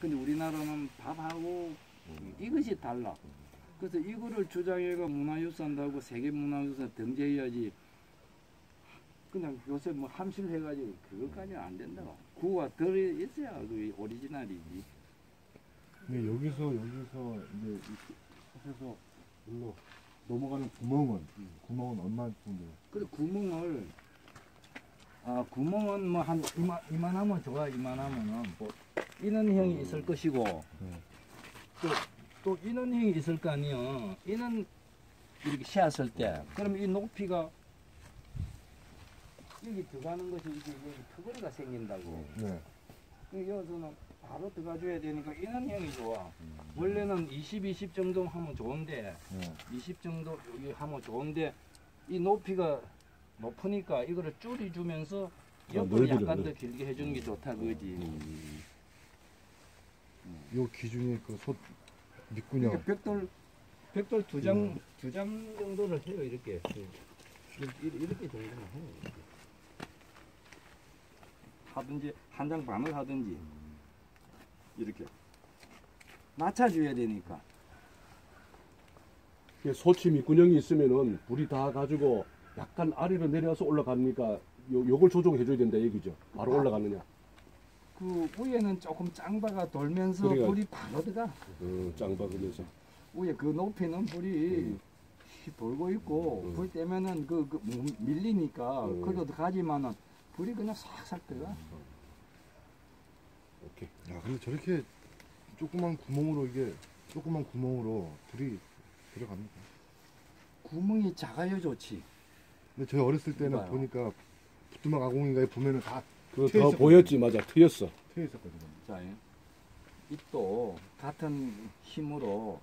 근데 우리나라는 밥하고 이것이 달라. 그래서 이거를 주장해가 문화유산다고 세계문화유산 등재해야지. 그냥 요새 뭐 함실해가지고 그것까지 안 된다고. 구가 덜 있어야 그 오리지널이지. 근데 여기서 여기서 이제 이 솥에서 물로 넘어가는 구멍은 구멍은 얼마 정도? 그래 구멍을 아 구멍은 뭐 한 이만 이만하면 좋아 이만하면은 뭐 인원형이 있을 것이고 네. 또, 또 인원형이 있을 거 아니요 인원 이렇게 씌었을 때 그럼 이 높이가 여기 들어가는 것이 이게 여기 터거리가 생긴다고 네. 그 여기서는 바로 들어가줘야 되니까 인원형이 좋아 원래는 20, 20 정도 하면 좋은데 네. 20 정도 여기 하면 좋은데 이 높이가 높으니까 이거를 줄여주면서 옆을 넓이를, 약간 더 넓이. 길게 해주는 게 좋다 그지. 요 기준이 그솥 밑구녕 이렇게 벽돌 벽돌 두 장 두 장 정도를 해요 이렇게 이렇게, 이렇게 정도는 해요. 이렇게. 하든지 한 장 반을 하든지 이렇게 낮춰줘야 되니까. 이게 소치 밑구녕이 있으면은 불이 다 가지고 약간 아래로 내려서 올라가니까 요, 요걸 조정해 줘야 된다 얘기죠. 바로 올라가느냐. 그 위에는 조금 짱바가 돌면서 그러니까. 불이 바로 들어가. 어, 짱 박으면서. 위에 그 높이는 불이 돌고 있고 음. 불 때면은 그, 그 밀리니까 음. 그래도 가지만은 불이 그냥 싹싹 들어가. 오케이. 야 근데 저렇게 조그만 구멍으로 이게 조그만 구멍으로 불이 들어갑니다 구멍이 작아야 좋지. 근데 저희 어렸을 때는 이봐요. 보니까 부뚜막 아궁이가에 보면은 다 있었거든요. 보였지, 맞아. 트였어. 트여 있었거든요 자, 입도 같은 힘으로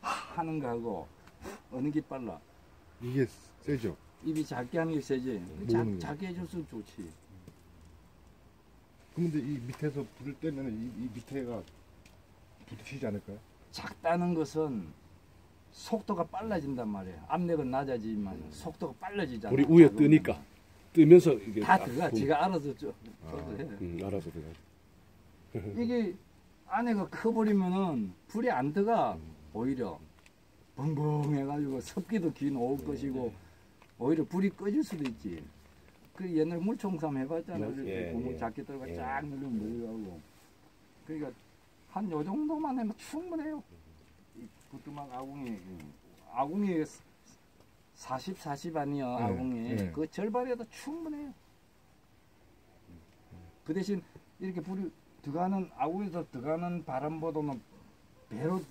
하는 거하고 어느 게 빨라. 이게 세죠 입이 작게 하는 게 세지. 작, 게. 작게 해줬으면 좋지. 그런데 이 밑에서 불을 떼면 이, 이 밑에가 부딪히지 않을까요? 작다는 것은 속도가 빨라진단 말이에요. 압력은 낮아지지만 속도가 빨라지잖아. 불이 위에. 뜨니까. 뜨면서 이게. 다딱 들어가. 붐. 지가 알아서 저, 아. 저도 해. 음, 알아서 들어가. 이게 안에가 커버리면은 불이 안 들어가 오히려 벙벙 해가지고 습기도 긴올 것이고 오히려 불이 꺼질 수도 있지 그 옛날 물총삼 해봤잖아 예, 이렇게 구멍 예. 작게 들어가 예. 쫙 누르면 들어가고 그러니까 한 요 정도만 하면 충분해요 이 부뚜막 아궁이 아궁이 40, 40 아니야 예, 아궁이 예. 그 절반에도 충분해요 그 대신 이렇게 불이 들어가는 아궁에서 들어가는 바람보다는 배로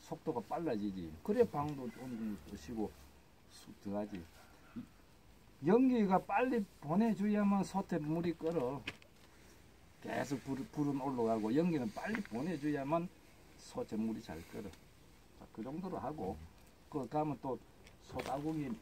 속도가 빨라지지. 그래 방도 뜨시고 쑥 들어가지. 이- 연기가 빨리 보내줘야만 솥에 물이 끓어. 계속 불, 불은 올라가고 연기는 빨리 보내줘야만 솥에 물이 잘 끓어. 자, 그 정도로 하고 그 가면 또 솥아궁이